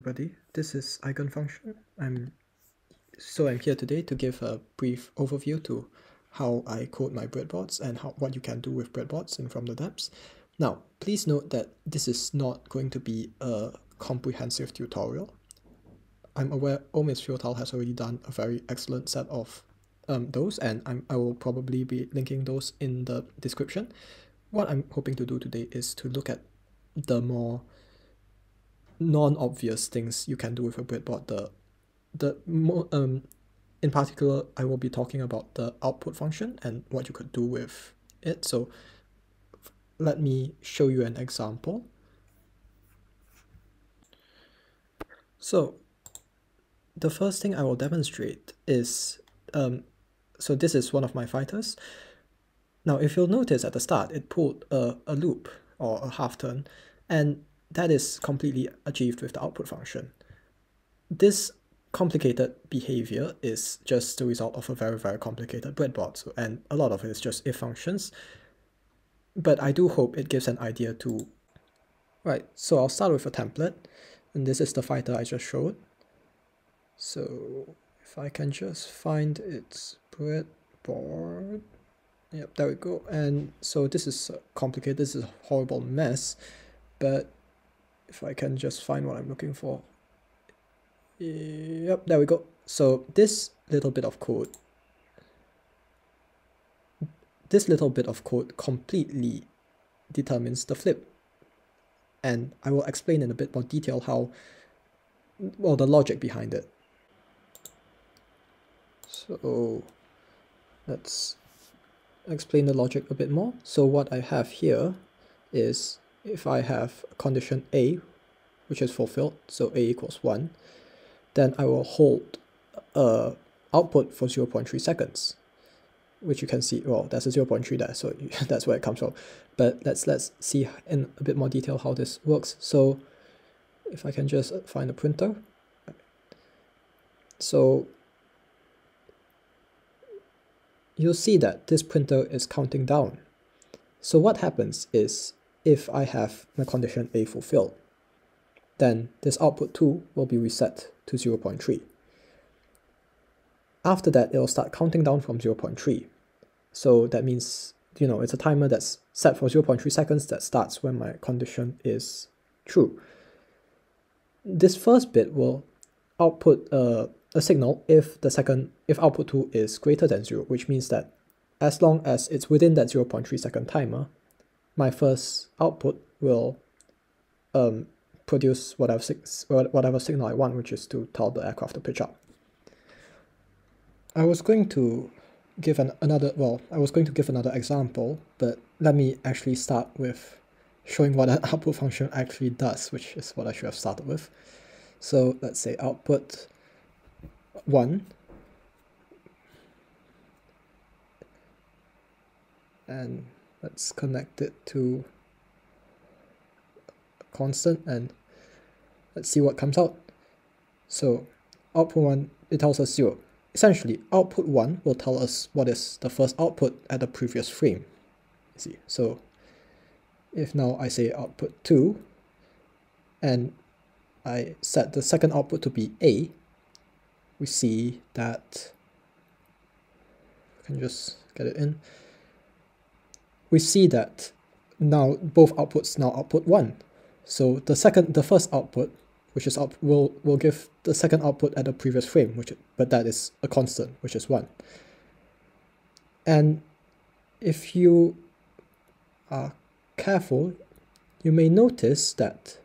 everybody. This is Eigenfunction. I'm so I'm here today to give a brief overview to how I code my breadboards and how what you can do with breadboards in From the Depths. Now, please note that this is not going to be a comprehensive tutorial. I'm aware Ohm is Futile has already done a very excellent set of um, those, and I'm, I will probably be linking those in the description. What I'm hoping to do today is to look at the more non-obvious things you can do with a breadboard. The the more um in particular, I will be talking about the output function and what you could do with it. So let me show you an example. So the first thing I will demonstrate is, um, so this is one of my fighters. Now, if you'll notice at the start, it pulled a, a loop or a half turn, and that is completely achieved with the output function. This complicated behavior is just the result of a very, very complicated breadboard, and a lot of it is just if functions. But I do hope it gives an idea to... Right, so I'll start with a template, and this is the fighter I just showed. So if I can just find its breadboard... Yep, there we go. And so this is complicated, this is a horrible mess, but if I can just find what I'm looking for. Yep, there we go. So this little bit of code, this little bit of code completely determines the flip. And I will explain in a bit more detail how, well, the logic behind it. So let's explain the logic a bit more. So what I have here is if I have condition A, which is fulfilled, so A equals 1, then I will hold a output for 0 0.3 seconds, which you can see, well, that's a 0 0.3 there, so that's where it comes from. But let's let's see in a bit more detail how this works. So if I can just find a printer. So you'll see that this printer is counting down. So what happens is if I have my condition A fulfilled, then this output 2 will be reset to 0.3. After that, it will start counting down from 0.3. So that means, you know, it's a timer that's set for 0.3 seconds that starts when my condition is true. This first bit will output a, a signal if the second, if output 2 is greater than 0, which means that as long as it's within that 0.3 second timer, my first output will um, produce whatever, whatever signal I want, which is to tell the aircraft to pitch up. I was going to give an, another, well, I was going to give another example, but let me actually start with showing what an output function actually does, which is what I should have started with. So let's say output 1 and let's connect it to constant and let's see what comes out. So output 1, it tells us 0. Essentially, output 1 will tell us what is the first output at the previous frame. See, so if now I say output 2 and I set the second output to be A, we see that I can just get it in we see that now both outputs now output 1. So the second, the first output, which is out, will will give the second output at the previous frame, which but that is a constant, which is 1. And if you are careful, you may notice that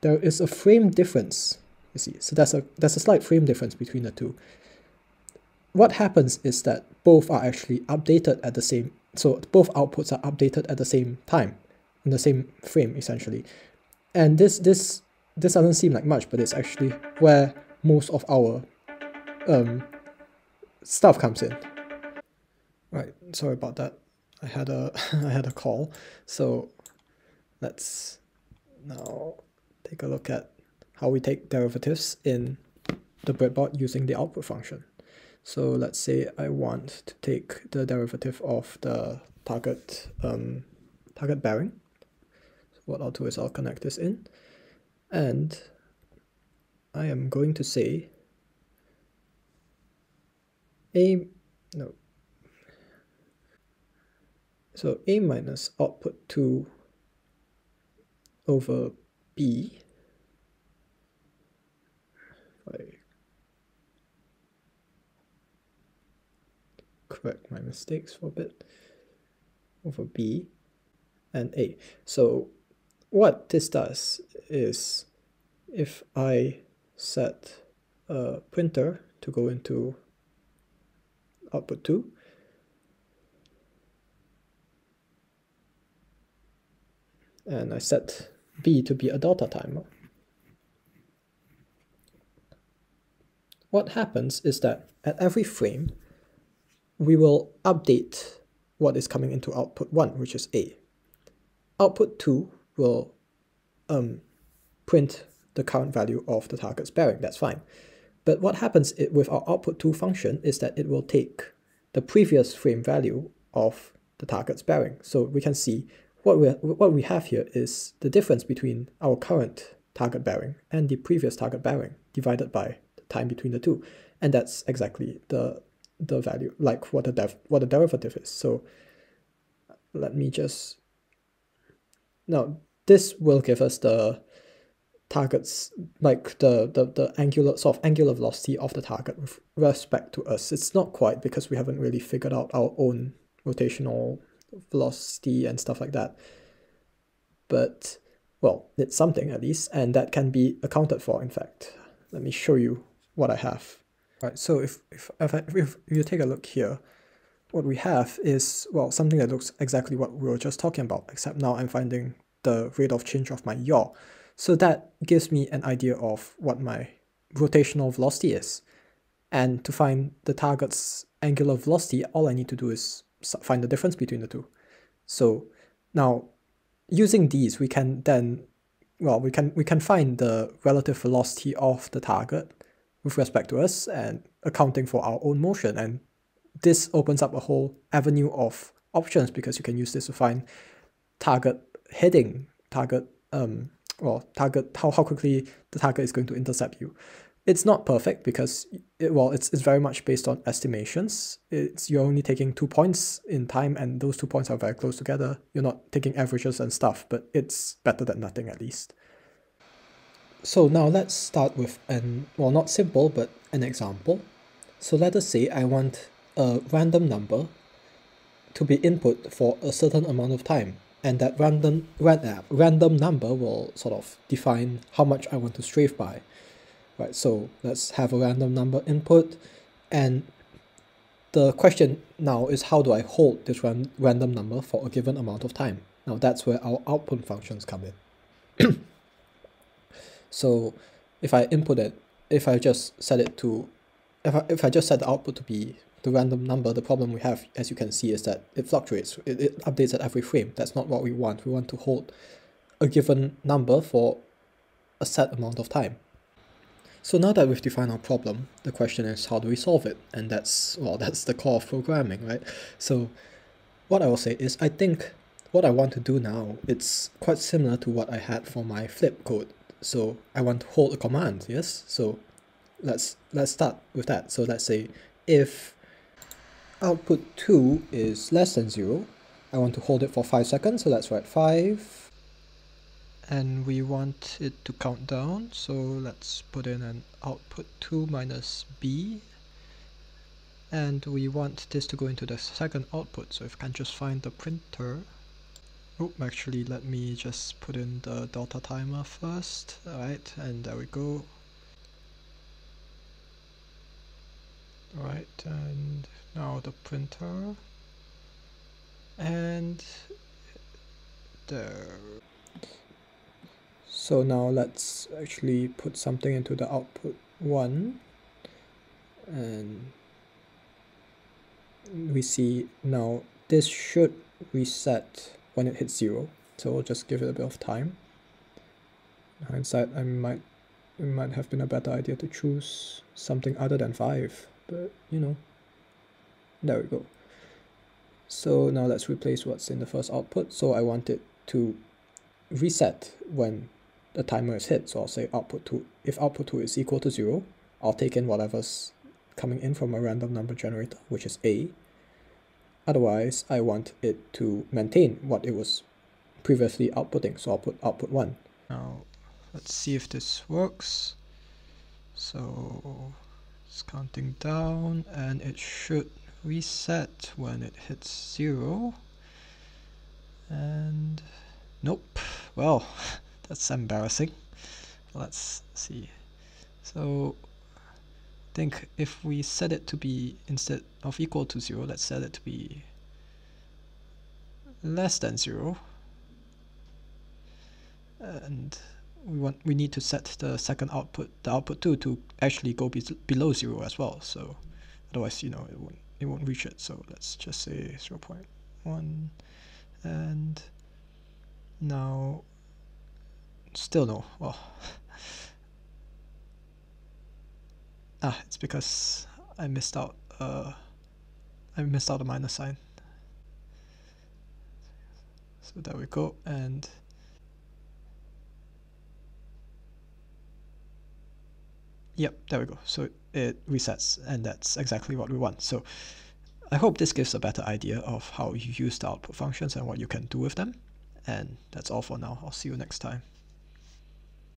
there is a frame difference. You see, so there's a there's a slight frame difference between the two. What happens is that both are actually updated at the same so both outputs are updated at the same time, in the same frame essentially. And this this this doesn't seem like much, but it's actually where most of our um, stuff comes in. Right, sorry about that. I had a I had a call. So let's now take a look at how we take derivatives in the breadboard using the output function. So let's say I want to take the derivative of the target um, target bearing. So what I'll do is I'll connect this in. And I am going to say a no. So a minus output 2 over b correct my mistakes for a bit over b and a so what this does is if I set a printer to go into output 2 and I set B to be a delta timer. What happens is that at every frame, we will update what is coming into output 1, which is A. Output 2 will um, print the current value of the target's bearing, that's fine. But what happens with our output 2 function is that it will take the previous frame value of the target's bearing. So we can see what we, what we have here is the difference between our current target bearing and the previous target bearing divided by the time between the two. And that's exactly the, the value, like what the, dev, what the derivative is. So let me just, now this will give us the targets, like the, the, the angular, sort of angular velocity of the target with respect to us. It's not quite because we haven't really figured out our own rotational velocity and stuff like that. But, well, it's something at least, and that can be accounted for, in fact. Let me show you what I have. Right, so if, if, if, if you take a look here, what we have is, well, something that looks exactly what we were just talking about, except now I'm finding the rate of change of my yaw. So that gives me an idea of what my rotational velocity is. And to find the target's angular velocity, all I need to do is find the difference between the two. So now using these, we can then, well, we can, we can find the relative velocity of the target with respect to us and accounting for our own motion. And this opens up a whole avenue of options because you can use this to find target heading, target, um, well, target, how, how quickly the target is going to intercept you. It's not perfect because, it, well, it's, it's very much based on estimations. It's You're only taking two points in time and those two points are very close together. You're not taking averages and stuff, but it's better than nothing at least. So now let's start with an, well, not simple, but an example. So let us say I want a random number to be input for a certain amount of time and that random, uh, random number will sort of define how much I want to strafe by right? So let's have a random number input and the question now is how do I hold this ran random number for a given amount of time? Now that's where our output functions come in. So if I input it, if I just set it to, if I, if I just set the output to be the random number, the problem we have, as you can see, is that it fluctuates. It, it updates at every frame. That's not what we want. We want to hold a given number for a set amount of time. So now that we've defined our problem, the question is how do we solve it? And that's, well, that's the core of programming, right? So what I will say is I think what I want to do now, it's quite similar to what I had for my flip code. So I want to hold a command, yes? So let's let's start with that. So let's say if output 2 is less than 0, I want to hold it for 5 seconds, so let's write 5 and we want it to count down. So let's put in an output 2 minus b. And we want this to go into the second output. So if I can just find the printer oh actually let me just put in the delta timer first. Alright and there we go. Alright and now the printer. And there. So now let's actually put something into the output 1 and we see now this should reset when it hits 0 so we'll just give it a bit of time in hindsight I might it might have been a better idea to choose something other than 5 but you know there we go so now let's replace what's in the first output so I want it to reset when the timer is hit. So I'll say output 2. If output 2 is equal to 0, I'll take in whatever's coming in from a random number generator, which is A. Otherwise, I want it to maintain what it was previously outputting, so I'll put output 1. Now, let's see if this works. So, it's counting down, and it should reset when it hits 0. And nope. Well, that's embarrassing. Let's see. So think if we set it to be instead of equal to 0, let's set it to be less than 0. And we want we need to set the second output, the output 2, to actually go be below 0 as well. So otherwise, you know, it won't it won't reach it. So let's just say 0 0.1 and now still no. Well, ah, it's because I missed out. Uh, I missed out a minus sign. So there we go, and yep, there we go. So it resets, and that's exactly what we want. So I hope this gives a better idea of how you use the output functions and what you can do with them. And that's all for now. I'll see you next time.